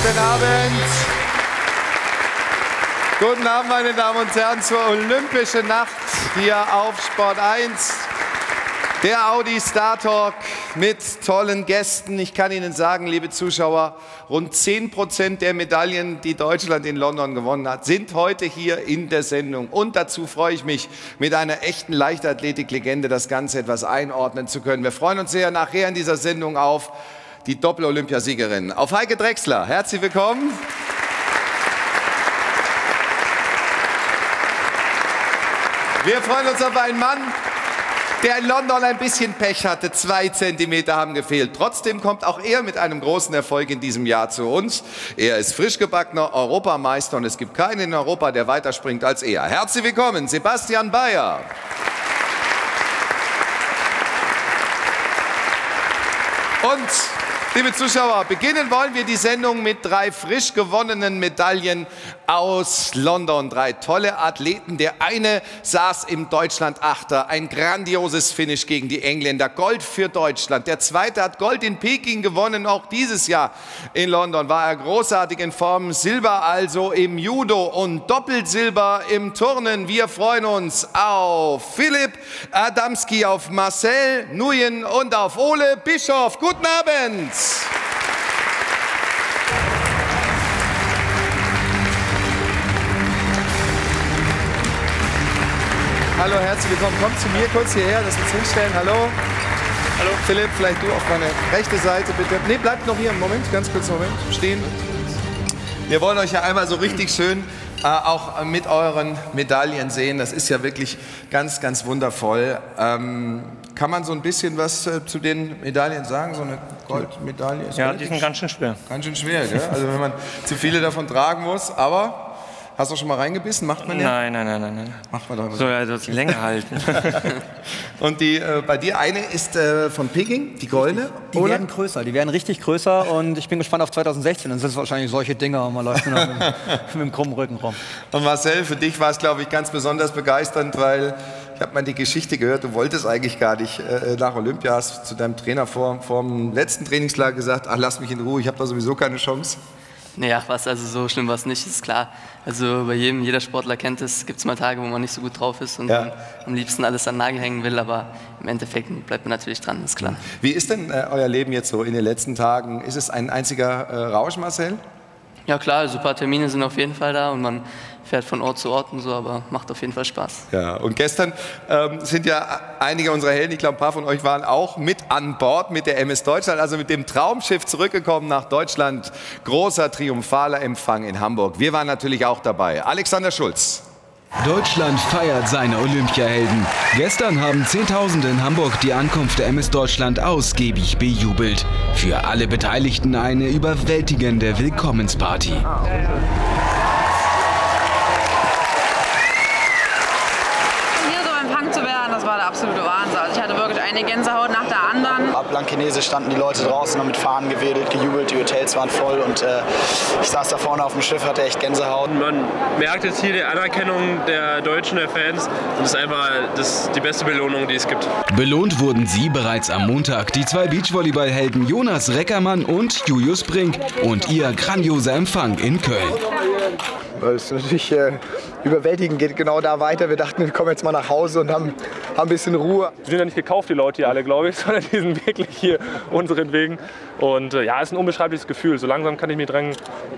Guten Abend. Guten Abend, meine Damen und Herren, zur Olympischen Nacht hier auf Sport 1. Der Audi Star Talk mit tollen Gästen. Ich kann Ihnen sagen, liebe Zuschauer, rund 10 Prozent der Medaillen, die Deutschland in London gewonnen hat, sind heute hier in der Sendung. Und dazu freue ich mich, mit einer echten Leichtathletik-Legende das Ganze etwas einordnen zu können. Wir freuen uns sehr nachher in dieser Sendung auf die Doppel-Olympiasiegerin, auf Heike Drechsler. Herzlich willkommen. Wir freuen uns auf einen Mann, der in London ein bisschen Pech hatte. Zwei Zentimeter haben gefehlt. Trotzdem kommt auch er mit einem großen Erfolg in diesem Jahr zu uns. Er ist frischgebackener Europameister und es gibt keinen in Europa, der weiterspringt als er. Herzlich willkommen, Sebastian Bayer. Und Liebe Zuschauer, beginnen wollen wir die Sendung mit drei frisch gewonnenen Medaillen aus London. Drei tolle Athleten. Der eine saß im Deutschland-Achter. Ein grandioses Finish gegen die Engländer. Gold für Deutschland. Der zweite hat Gold in Peking gewonnen. Auch dieses Jahr in London war er großartig in Form. Silber also im Judo und Doppelsilber im Turnen. Wir freuen uns auf Philipp Adamski, auf Marcel Nuyen und auf Ole Bischof. Guten Abend. Hallo, herzlich willkommen. Komm zu mir kurz hierher, dass wir uns hinstellen. Hallo. Hallo. Philipp, vielleicht du auf meine rechte Seite bitte. Nee, bleibt noch hier. Moment, ganz kurz Moment. Stehen. Wir wollen euch ja einmal so richtig schön äh, auch mit euren Medaillen sehen. Das ist ja wirklich ganz, ganz wundervoll. Ähm, kann man so ein bisschen was äh, zu den Medaillen sagen? So eine Goldmedaille ist Ja, die sind ganz schön schwer. Ganz schön schwer, gell? Also wenn man zu viele davon tragen muss. Aber Hast du schon mal reingebissen? Macht man ja? Nein, nein, nein, nein. nein. Macht man doch So, ja, das länger halten. Und die, äh, bei dir eine ist äh, von Peking, die goldene. Die oder? werden größer, die werden richtig größer und ich bin gespannt auf 2016. Dann sind es wahrscheinlich solche Dinger und man läuft nur noch mit, mit dem krummen Rücken rum. Und Marcel, für dich war es, glaube ich, ganz besonders begeisternd, weil ich habe mal die Geschichte gehört, du wolltest eigentlich gar nicht äh, nach Olympia, hast zu deinem Trainer vor, vor dem letzten Trainingslager gesagt, ach, lass mich in Ruhe, ich habe da sowieso keine Chance. Naja, was, also so schlimm war es nicht, ist klar. Also bei jedem, jeder Sportler kennt es, gibt es mal Tage, wo man nicht so gut drauf ist und Ja. am liebsten alles an den Nagel hängen will, aber im Endeffekt bleibt man natürlich dran, ist klar. Wie ist denn äh, euer Leben jetzt so in den letzten Tagen? Ist es ein einziger äh, Rausch, Marcel? Ja klar, also ein paar Termine sind auf jeden Fall da und man fährt von Ort zu Ort und so, aber macht auf jeden Fall Spaß. Ja, und gestern ähm, sind ja einige unserer Helden, ich glaube, ein paar von euch waren auch mit an Bord mit der MS Deutschland, also mit dem Traumschiff zurückgekommen nach Deutschland. Großer triumphaler Empfang in Hamburg. Wir waren natürlich auch dabei. Alexander Schulz. Deutschland feiert seine Olympiahelden. Gestern haben Zehntausende in Hamburg die Ankunft der MS Deutschland ausgiebig bejubelt. Für alle Beteiligten eine überwältigende Willkommensparty. Hier so empfangen zu werden, das war der absolute Wahnsinn. Also ich hatte wirklich eine Gänsehaut nach der anderen. Ab Blankenese standen die Leute draußen, haben mit Fahnen gewedelt, gejubelt, die Hotels waren voll und äh, ich saß da vorne auf dem Schiff, hatte echt Gänsehaut. Man merkt jetzt hier die Anerkennung der Deutschen, der Fans. Und das ist einfach das, die beste Belohnung, die es gibt. Belohnt wurden sie bereits am Montag, die zwei Beachvolleyballhelden Jonas Reckermann und Julius Brink und ihr grandioser Empfang in Köln. Das ist natürlich äh, überwältigend, geht genau da weiter. Wir dachten, wir kommen jetzt mal nach Hause und haben, haben ein bisschen Ruhe. Die sind ja nicht gekauft, die Leute hier alle, glaube ich, sondern die sind wirklich hier unseren Wegen. Und äh, ja, es ist ein unbeschreibliches Gefühl. So langsam kann ich mich dran,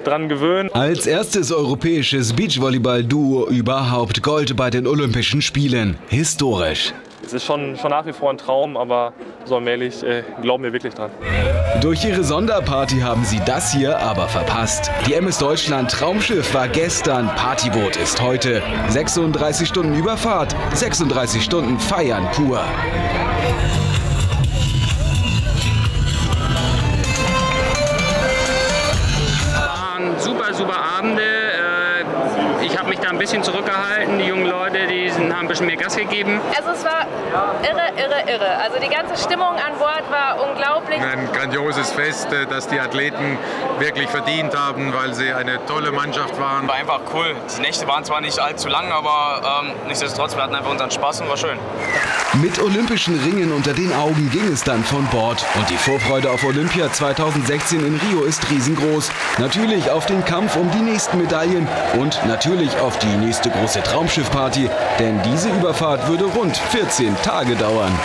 dran gewöhnen. Als erstes europäisches Beachvolleyball-Duo überhaupt Gold bei den Olympischen Spielen. Historisch. Es ist schon, schon nach wie vor ein Traum, aber so allmählich äh, glauben wir wirklich dran. Durch ihre Sonderparty haben sie das hier aber verpasst. Die MS Deutschland Traumschiff war gestern, Partyboot ist heute. 36 Stunden Überfahrt, 36 Stunden Feiern pur. Bisschen zurückgehalten. Die jungen Leute, die sind, haben bisschen mehr Gas gegeben? Also es war irre, irre, irre. Also die ganze Stimmung an Bord war unglaublich. Ein grandioses Fest, äh, das die Athleten wirklich verdient haben, weil sie eine tolle Mannschaft waren. War einfach cool. Die Nächte waren zwar nicht allzu lang, aber ähm, nichtsdestotrotz, wir hatten einfach unseren Spaß und war schön. Mit olympischen Ringen unter den Augen ging es dann von Bord. Und die Vorfreude auf Olympia 2016 in Rio ist riesengroß. Natürlich auf den Kampf um die nächsten Medaillen und natürlich auf die nächste große Traumschiffparty. Denn diese Überfahrt würde rund 14 Tage dauern.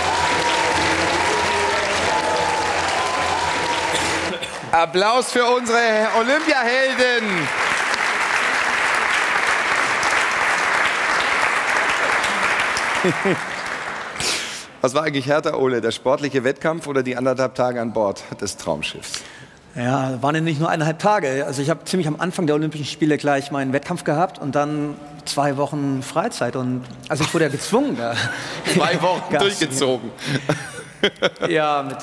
Applaus für unsere Olympiahelden. Was war eigentlich härter, Ole, der sportliche Wettkampf oder die anderthalb Tage an Bord des Traumschiffs? Ja, waren ja nicht nur eineinhalb Tage. Also ich habe ziemlich am Anfang der Olympischen Spiele gleich meinen Wettkampf gehabt und dann zwei Wochen Freizeit. Und also ich wurde ja gezwungen. Da Zwei Wochen durchgezogen. Ja, mit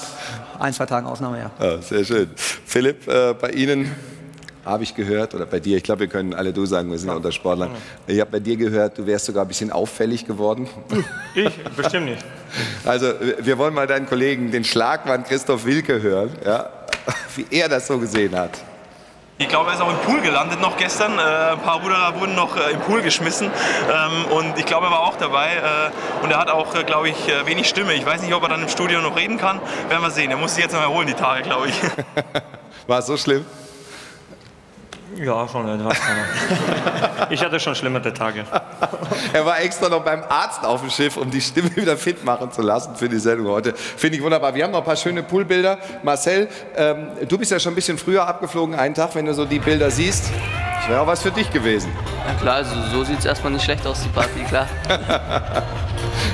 ein, zwei Tagen Ausnahme, ja. Ja, sehr schön. Philipp, äh, bei Ihnen habe ich gehört, oder bei dir, ich glaube, wir können alle du sagen, wir sind ja unter Sportlern. Ich habe bei dir gehört, du wärst sogar ein bisschen auffällig geworden. Ich? Bestimmt nicht. Also, wir wollen mal deinen Kollegen, den Schlagmann Christoph Wilke, hören, ja, wie er das so gesehen hat. Ich glaube, er ist auch im Pool gelandet noch gestern. Äh, ein paar Ruderer wurden noch äh, im Pool geschmissen. Ähm, und ich glaube, er war auch dabei. Äh, und er hat auch, glaube ich, wenig Stimme. Ich weiß nicht, ob er dann im Studio noch reden kann. Werden wir sehen. Er muss sich jetzt noch erholen, die Tage, glaube ich. War es so schlimm? Ja, schon etwas. Ich hatte schon schlimmere Tage. Er war extra noch beim Arzt auf dem Schiff, um die Stimme wieder fit machen zu lassen für die Sendung heute. Finde ich wunderbar. Wir haben noch ein paar schöne Poolbilder. Marcel, ähm, du bist ja schon ein bisschen früher abgeflogen, einen Tag, wenn du so die Bilder siehst. Das wäre auch was für dich gewesen. Ja klar, also so sieht es erstmal nicht schlecht aus, die Party, klar.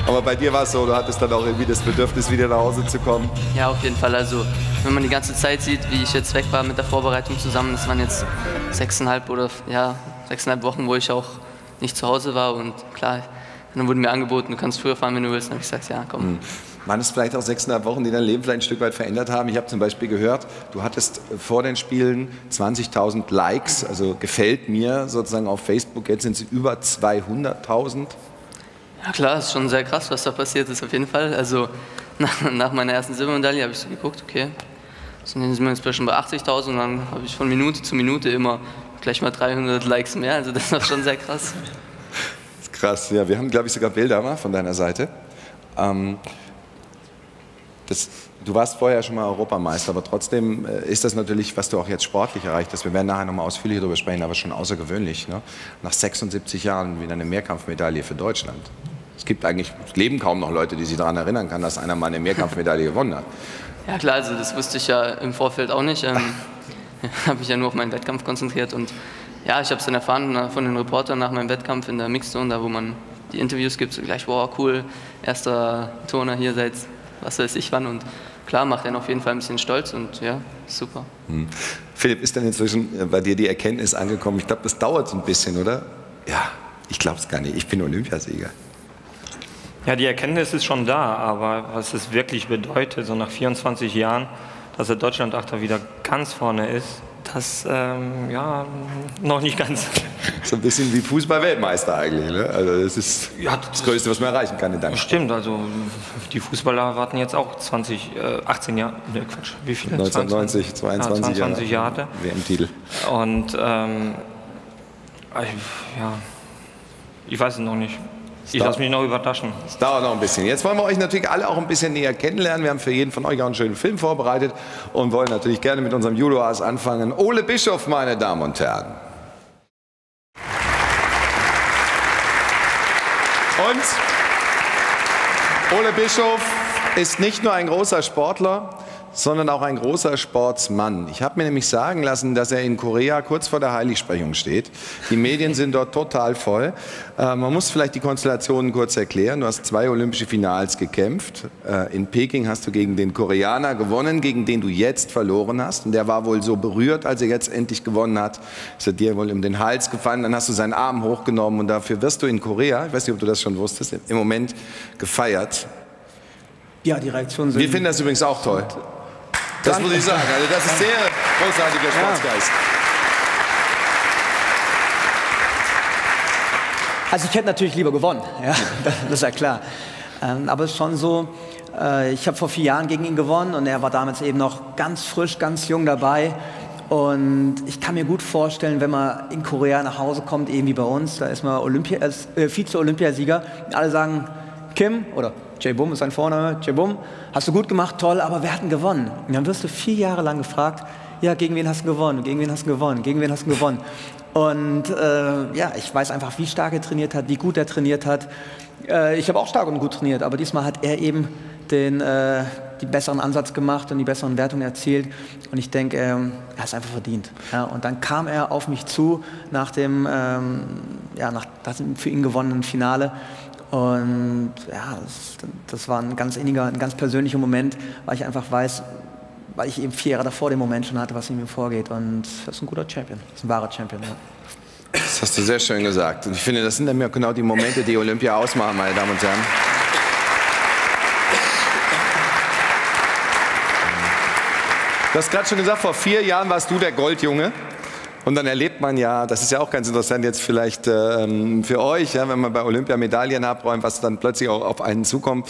Aber bei dir war es so, du hattest dann auch irgendwie das Bedürfnis, wieder nach Hause zu kommen. Ja, auf jeden Fall. Also, wenn man die ganze Zeit sieht, wie ich jetzt weg war mit der Vorbereitung zusammen, das waren jetzt sechseinhalb oder ja, sechseinhalb Wochen, wo ich auch nicht zu Hause war. Und klar, dann wurde mir angeboten, du kannst früher fahren, wenn du willst. Dann habe ich gesagt, ja, komm. Waren es vielleicht auch sechseinhalb Wochen, die dein Leben vielleicht ein Stück weit verändert haben? Ich habe zum Beispiel gehört, du hattest vor den Spielen 20.000 Likes, also gefällt mir sozusagen auf Facebook. Jetzt sind sie über 200.000. Ja klar, ist schon sehr krass, was da passiert ist, auf jeden Fall. Also nach, nach meiner ersten Silbermedaille habe ich so geguckt, okay, sind wir jetzt schon bei 80.000 und dann habe ich von Minute zu Minute immer gleich mal 300 Likes mehr. Also das war schon sehr krass. Das ist krass, ja. Wir haben, glaube ich, sogar Bilder mal von deiner Seite. Ähm, das, du warst vorher schon mal Europameister, aber trotzdem äh, ist das natürlich, was du auch jetzt sportlich erreicht hast. Wir werden nachher nochmal ausführlicher darüber sprechen, aber schon außergewöhnlich. Ne? Nach 76 Jahren wieder eine Mehrkampfmedaille für Deutschland. Es gibt eigentlich, es leben kaum noch Leute, die sich daran erinnern können, dass einer mal eine Mehrkampfmedaille gewonnen hat. Ja klar, also das wusste ich ja im Vorfeld auch nicht. Ähm, habe mich ja nur auf meinen Wettkampf konzentriert und ja, ich habe es dann erfahren na- von den Reportern nach meinem Wettkampf in der Mixzone, da wo man die Interviews gibt, so gleich, wow, cool, erster Turner hier seit was weiß ich wann und klar macht er auf jeden Fall ein bisschen stolz und ja, super. Hm. Philipp, ist denn inzwischen äh, bei dir die Erkenntnis angekommen? Ich glaube, das dauert so ein bisschen, oder? Ja, ich glaube es gar nicht. Ich bin Olympiasieger. Ja, die Erkenntnis ist schon da, aber was es wirklich bedeutet, so nach 24 Jahren, dass der Deutschlandachter wieder ganz vorne ist, das ähm, ja noch nicht ganz. So ein bisschen wie Fußball-Weltmeister eigentlich. Ne? Also das ist das Größte, was man erreichen kann in deinem Stimmt, also die Fußballer warten jetzt auch 20, äh, 18 Jahre, ne Quatsch, wie viele? 1990, 22 ja, 22 Jahre. WM-Titel. Und ähm, ich, ja, ich weiß es noch nicht. Ich lasse mich noch überraschen. Es dauert noch ein bisschen. Jetzt wollen wir euch natürlich alle auch ein bisschen näher kennenlernen. Wir haben für jeden von euch auch einen schönen Film vorbereitet und wollen natürlich gerne mit unserem Judo-Ass anfangen. Ole Bischof, meine Damen und Herren. Und Ole Bischof ist nicht nur ein großer Sportler, sondern auch ein großer Sportsmann. Ich habe mir nämlich sagen lassen, dass er in Korea kurz vor der Heiligsprechung steht. Die Medien sind dort total voll. Äh, man muss vielleicht die Konstellationen kurz erklären. Du hast zwei olympische Finals gekämpft. Äh, in Peking hast du gegen den Koreaner gewonnen, gegen den du jetzt verloren hast. Und der war wohl so berührt, als er jetzt endlich gewonnen hat. Ist er dir wohl um den Hals gefallen. Dann hast du seinen Arm hochgenommen und dafür wirst du in Korea, ich weiß nicht, ob du das schon wusstest, im Moment gefeiert. Ja, die Reaktionen sind. Wir finden das übrigens auch toll. Das Danke. muss ich sagen. Also das ist sehr großartiger Sportsgeist. Also ich hätte natürlich lieber gewonnen, ja, das ist ja klar. Ähm, aber es ist schon so, äh, ich habe vor vier Jahren gegen ihn gewonnen und er war damals eben noch ganz frisch, ganz jung dabei. Und ich kann mir gut vorstellen, wenn man in Korea nach Hause kommt, eben wie bei uns, da ist man Olympia, äh, Vize-Olympiasieger. Alle sagen, Kim oder Jay Bum ist sein Vorname, Jay Bum, hast du gut gemacht, toll, aber wer hat denn gewonnen? Und dann wirst du vier Jahre lang gefragt, ja, gegen wen hast du gewonnen, gegen wen hast du gewonnen, gegen wen hast du gewonnen. Und äh, ja, ich weiß einfach, wie stark er trainiert hat, wie gut er trainiert hat. Äh, ich habe auch stark und gut trainiert, aber diesmal hat er eben den, äh, die besseren Ansatz gemacht und die besseren Wertungen erzielt. Und ich denke, ähm, er hat es einfach verdient. Ja, und dann kam er auf mich zu nach dem, ähm, ja, nach dem für ihn gewonnenen Finale. Und ja, das, das, war ein ganz inniger, ein ganz persönlicher Moment, weil ich einfach weiß, weil ich eben vier Jahre davor den Moment schon hatte, was in mir vorgeht. Und das ist ein guter Champion, das ist ein wahrer Champion. Ja. Das hast du sehr schön gesagt. Und ich finde, das sind dann genau die Momente, die Olympia ausmachen, meine Damen und Herren. Du hast gerade schon gesagt, vor vier Jahren warst du der Goldjunge. Und dann erlebt man ja, das ist ja auch ganz interessant jetzt vielleicht ähm, für euch, ja, wenn man bei Olympia Medaillen abräumt, was dann plötzlich auch auf einen zukommt.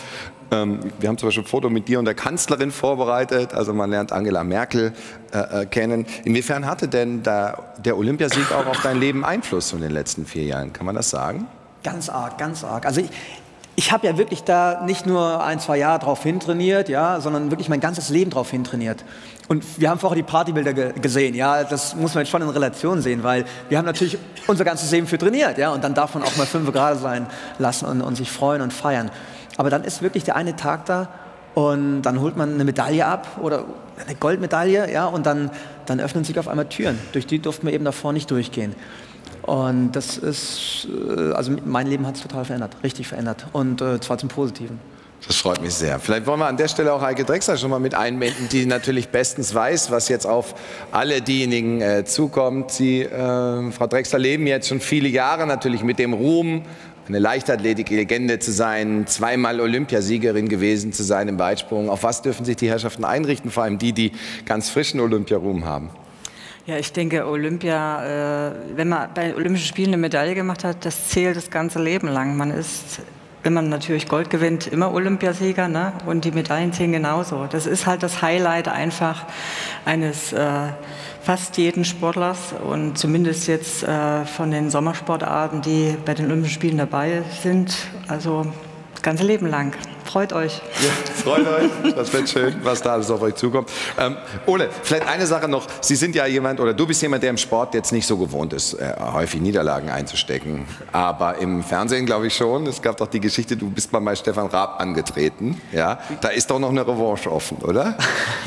Ähm, wir haben zum Beispiel ein Foto mit dir und der Kanzlerin vorbereitet, also man lernt Angela Merkel äh, äh, kennen. Inwiefern hatte denn da der Olympiasieg auch auf dein Leben Einfluss in den letzten vier Jahren? Kann man das sagen? Ganz arg, ganz arg. Also ich, ich habe ja wirklich da nicht nur ein, zwei Jahre drauf hintrainiert, ja, sondern wirklich mein ganzes Leben drauf hintrainiert. Und wir haben vorher die Partybilder ge gesehen, ja, das muss man jetzt schon in Relation sehen, weil wir haben natürlich unser ganzes Leben für trainiert, ja, und dann darf man auch mal fünf Grad sein lassen und, und sich freuen und feiern. Aber dann ist wirklich der eine Tag da und dann holt man eine Medaille ab oder eine Goldmedaille, ja, und dann, dann öffnen sich auf einmal Türen. Durch die durften wir eben davor nicht durchgehen. Und das ist, äh, also mein Leben hat es total verändert, richtig verändert und äh, zwar zum Positiven. Das freut mich sehr. Vielleicht wollen wir an der Stelle auch Heike Drexler schon mal mit einbinden, die natürlich bestens weiß, was jetzt auf alle diejenigen äh, zukommt. Sie, äh, Frau Drexler, leben jetzt schon viele Jahre natürlich mit dem Ruhm, eine Leichtathletik-Legende zu sein, zweimal Olympiasiegerin gewesen zu sein im Weitsprung. Auf was dürfen sich die Herrschaften einrichten, vor allem die, die ganz frischen Olympiaruhm haben? Ja, ich denke, Olympia, äh, wenn man bei Olympischen Spielen eine Medaille gemacht hat, das zählt das ganze Leben lang. Man ist wenn man natürlich Gold gewinnt, immer Olympiasieger ne? und die Medaillen zählen genauso. Das ist halt das Highlight einfach eines äh, fast jeden Sportlers und zumindest jetzt äh, von den Sommersportarten, die bei den Olympischen Spielen dabei sind. Also das ganze Leben lang. Freut euch. Ja, freut euch. Das wird schön, was da alles auf euch zukommt. Ähm, Ole, vielleicht eine Sache noch. Sie sind ja jemand, oder du bist jemand, der im Sport jetzt nicht so gewohnt ist, äh, häufig Niederlagen einzustecken. Aber im Fernsehen glaube ich schon. Es gab doch die Geschichte, du bist mal bei Stefan Raab angetreten. Ja? Da ist doch noch eine Revanche offen, oder?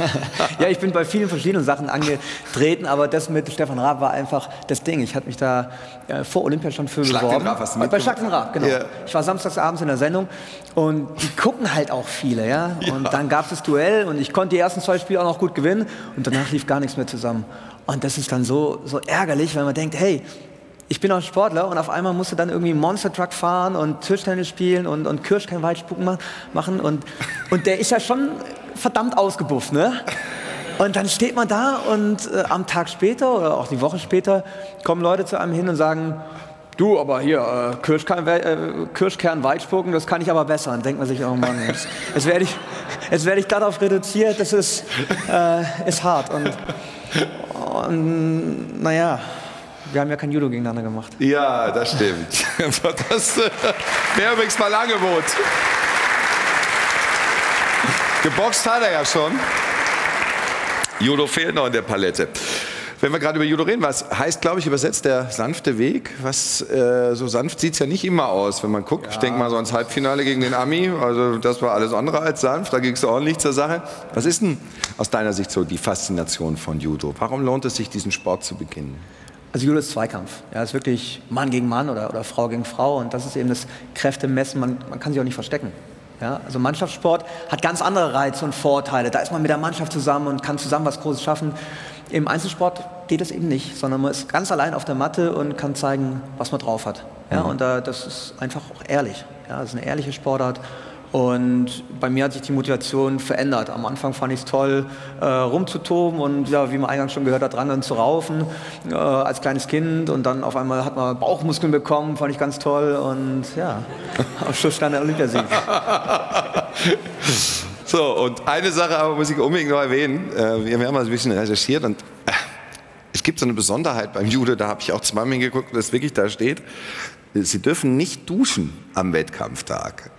ja, ich bin bei vielen verschiedenen Sachen angetreten, aber das mit Stefan Raab war einfach das Ding. Ich hatte mich da äh, vor Olympia schon für Schlag beworben. Den Raab hast du bei Schlag den Raab, genau. Ja. Ich war samstags abends in der Sendung und die gucken halt auch viele, ja. ja. Und dann gab es das Duell und ich konnte die ersten zwei Spiele auch noch gut gewinnen und danach lief gar nichts mehr zusammen. Und das ist dann so, so ärgerlich, wenn man denkt, hey, ich bin auch Sportler und auf einmal musst du dann irgendwie Monster Truck fahren und Tischtennis spielen und, und Kirschkernwaldspucken machen und, und der ist ja schon verdammt ausgebufft, ne? Und dann steht man da und äh, am Tag später oder auch die Woche später kommen Leute zu einem hin und sagen, Du, aber hier, äh, Kirschkern, äh, Kirschkern Weitspucken, das kann ich aber besser. Dann denkt man sich, oh Mann, jetzt, jetzt werde ich, werd ich darauf reduziert, das ist, äh, ist hart. Und, und naja, wir haben ja kein Judo gegeneinander gemacht. Ja, das stimmt. Das äh, wäre übrigens mal Angebot. Geboxt hat er ja schon. Judo fehlt noch in der Palette. Wenn wir gerade über Judo reden, was heißt, glaube ich, übersetzt der sanfte Weg? Was, äh, so sanft sieht es ja nicht immer aus, wenn man guckt. Ja. Ich denke mal so ans Halbfinale gegen den Ami, also das war alles andere als sanft, da ging es ordentlich zur Sache. Was ist denn aus deiner Sicht so die Faszination von Judo? Warum lohnt es sich, diesen Sport zu beginnen? Also Judo ist Zweikampf. Ja, es ist wirklich Mann gegen Mann oder, oder Frau gegen Frau und das ist eben das Kräftemessen, man, man kann sich auch nicht verstecken. Ja, also Mannschaftssport hat ganz andere Reize und Vorteile. Da ist man mit der Mannschaft zusammen und kann zusammen was Großes schaffen. Im Einzelsport geht es eben nicht, sondern man ist ganz allein auf der Matte und kann zeigen, was man drauf hat. Ja, mhm. Und äh, das ist einfach auch ehrlich. Ja, das ist eine ehrliche Sportart Und bei mir hat sich die Motivation verändert. Am Anfang fand ich es toll, äh, rumzutoben und ja, wie man eingangs schon gehört hat, dran dann zu raufen äh, als kleines Kind. Und dann auf einmal hat man Bauchmuskeln bekommen, fand ich ganz toll. Und ja, am Schluss stand der Olympiasieg. so, und eine Sache aber muss ich unbedingt noch erwähnen. Äh, wir haben mal ein bisschen recherchiert und äh, es gibt so eine Besonderheit beim Judo, da habe ich auch zweimal hingeguckt, dass wirklich da steht, Sie dürfen nicht duschen am Wettkampftag.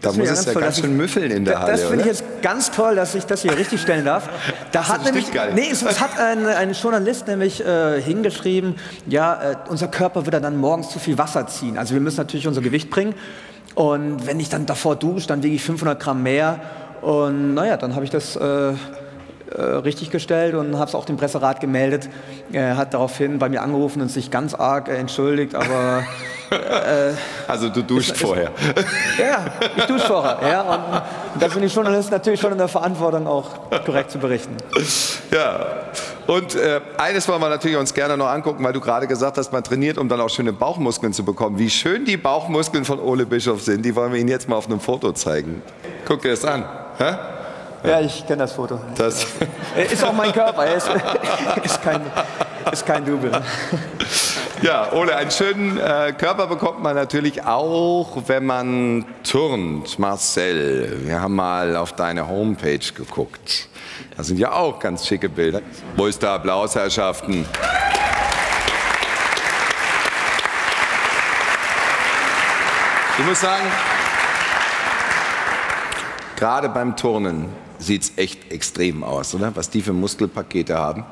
Da muss es ja toll, ganz schön müffeln in der Halle. Das finde ich jetzt ganz toll, dass ich das hier richtig stellen darf. Da das hat nämlich, nee, es, es, hat ein, ein Journalist nämlich äh, hingeschrieben, ja, äh, unser Körper würde dann morgens zu viel Wasser ziehen. Also wir müssen natürlich unser Gewicht bringen. Und wenn ich dann davor dusche, dann wiege ich 500 Gramm mehr. Und naja, dann habe ich das äh, äh, richtig gestellt und habe es auch dem Presserat gemeldet. Er hat daraufhin bei mir angerufen und sich ganz arg äh, entschuldigt, aber... Äh, also du duschst ist, vorher? ja, ich dusche vorher. Ja, und da sind die Journalisten natürlich schon in der Verantwortung, auch korrekt zu berichten. Ja, und äh, eines wollen wir natürlich uns gerne noch angucken, weil du gerade gesagt hast, man trainiert, um dann auch schöne Bauchmuskeln zu bekommen. Wie schön die Bauchmuskeln von Ole Bischof sind, die wollen wir Ihnen jetzt mal auf einem Foto zeigen. Guck dir das an. Hä? Ja, ich kenne das Foto. Das ist auch mein Körper, ist, ist, kein, ist kein Double. Ja, Ole, einen schönen äh, Körper bekommt man natürlich auch, wenn man turnt. Marcel, wir haben mal auf deine Homepage geguckt. Da sind ja auch ganz schicke Bilder. Wo ist der Applaus, Herrschaften? Ich muss sagen, gerade beim Turnen sieht es echt extrem aus, oder? Was die für Muskelpakete haben.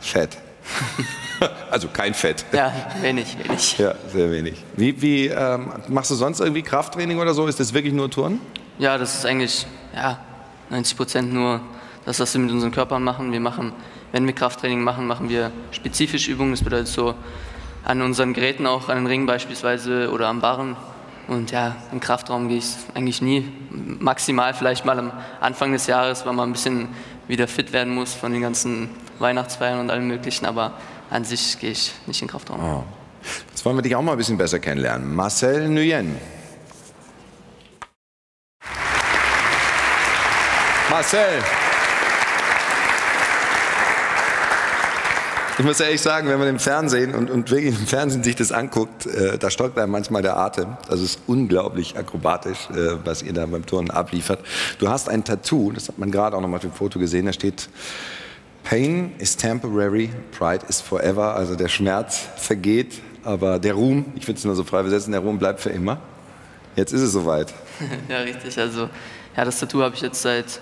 Fett. also kein Fett. Ja, wenig, wenig. Ja, sehr wenig. Wie, wie ähm, machst du sonst irgendwie Krafttraining oder so? Ist das wirklich nur Turnen? Ja, das ist eigentlich ja, 90 Prozent nur das, was wir mit unseren Körpern machen. Wir machen, wenn wir Krafttraining machen, machen wir spezifische Übungen. Das bedeutet so an unseren Geräten auch, an den Ringen beispielsweise oder am Barren und ja, im Kraftraum gehe ich eigentlich nie. Maximal vielleicht mal am Anfang des Jahres, weil man ein bisschen wieder fit werden muss von den ganzen Weihnachtsfeiern und allem Möglichen. Aber an sich gehe ich nicht in Kraftraum. Oh. Jetzt wollen wir dich auch mal ein bisschen besser kennenlernen. Marcel Nguyen. Marcel. Ich muss ehrlich sagen, wenn man im Fernsehen und, und wirklich im Fernsehen sich das anguckt, äh, da stockt einem manchmal der Atem. Das ist unglaublich akrobatisch, äh, was ihr da beim Turnen abliefert. Du hast ein Tattoo, das hat man gerade auch noch mal auf dem Foto gesehen, da steht Pain is temporary, pride is forever. Also der Schmerz vergeht, aber der Ruhm, ich würde es nur so frei besetzen, der Ruhm bleibt für immer. Jetzt ist es soweit. ja, richtig. Also ja, das Tattoo habe ich jetzt seit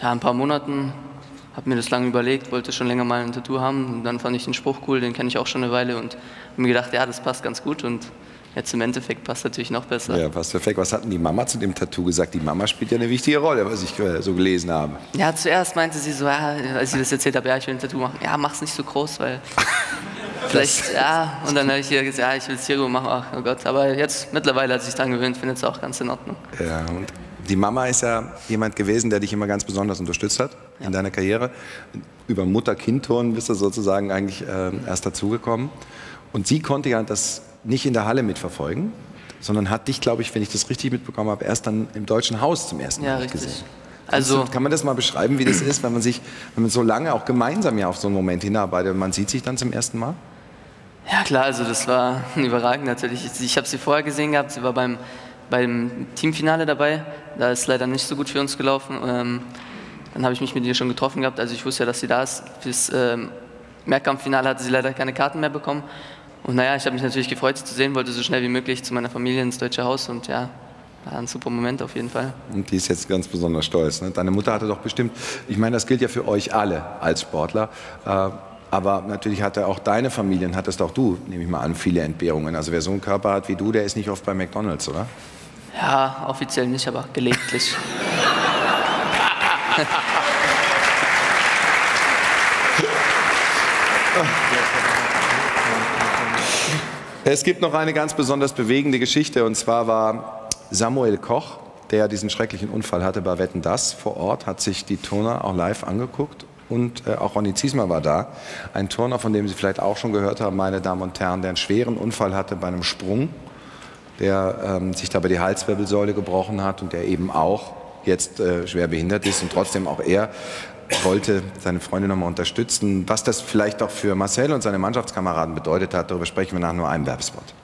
ja, ein paar Monaten habe mir das lange überlegt, wollte schon länger mal ein Tattoo haben. Und dann fand ich den Spruch cool, den kenne ich auch schon eine Weile und habe mir gedacht, ja, das passt ganz gut. Und jetzt im Endeffekt passt natürlich noch besser. Ja, passt perfekt. Was hat denn die Mama zu dem Tattoo gesagt? Die Mama spielt ja eine wichtige Rolle, was ich äh, so gelesen habe. Ja, zuerst meinte sie so, ja, als ich das erzählt habe, ja, ich will ein Tattoo machen. Ja, mach's nicht so groß, weil vielleicht, ja. Und dann habe ich ihr gesagt, ja, ich will es hier machen. Ach, oh Gott. Aber jetzt, mittlerweile hat sie sich daran gewöhnt, findet es auch ganz in Ordnung. Ja, und die Mama ist ja jemand gewesen, der dich immer ganz besonders unterstützt hat ja. in deiner Karriere. Über Mutter-Kind-Turnen bist du sozusagen eigentlich äh, erst dazugekommen. Und sie konnte ja das nicht in der Halle mitverfolgen, sondern hat dich, glaube ich, wenn ich das richtig mitbekommen habe, erst dann im Deutschen Haus zum ersten ja, Mal richtig. gesehen. Also, kann man das mal beschreiben, wie das ist, wenn man sich, wenn man so lange auch gemeinsam ja auf so einen Moment hinarbeitet und man sieht sich dann zum ersten Mal? Ja klar, also das war überragend natürlich. Ich habe sie vorher gesehen gehabt, sie war beim beim Teamfinale dabei. Da ist leider nicht so gut für uns gelaufen. Ähm, dann habe ich mich mit ihr schon getroffen gehabt. Also ich wusste ja, dass sie da ist. Fürs ähm, Mehrkampffinale hatte sie leider keine Karten mehr bekommen. Und naja, ich habe mich natürlich gefreut, sie zu sehen, wollte so schnell wie möglich zu meiner Familie ins Deutsche Haus. Und ja, war ein super Moment auf jeden Fall. Und die ist jetzt ganz besonders stolz. Ne? Deine Mutter hatte doch bestimmt, ich meine, das gilt ja für euch alle als Sportler. Äh, aber natürlich hatte auch deine Familie, hattest auch du, nehme ich mal an, viele Entbehrungen. Also wer so einen Körper hat wie du, der ist nicht oft bei McDonalds, oder? Ja, offiziell nicht, aber gelegentlich. Es gibt noch eine ganz besonders bewegende Geschichte und zwar war Samuel Koch, der diesen schrecklichen Unfall hatte bei Wetten Das vor Ort, hat sich die Turner auch live angeguckt und äh, auch Ronny Ziesmer war da. Ein Turner, von dem Sie vielleicht auch schon gehört haben, meine Damen und Herren, der einen schweren Unfall hatte bei einem Sprung der ähm, sich dabei die Halswirbelsäule gebrochen hat und der eben auch jetzt äh, schwer behindert ist und trotzdem auch er wollte seine Freunde nochmal unterstützen. Was das vielleicht auch für Marcel und seine Mannschaftskameraden bedeutet hat, darüber sprechen wir nach nur einem Werbespot.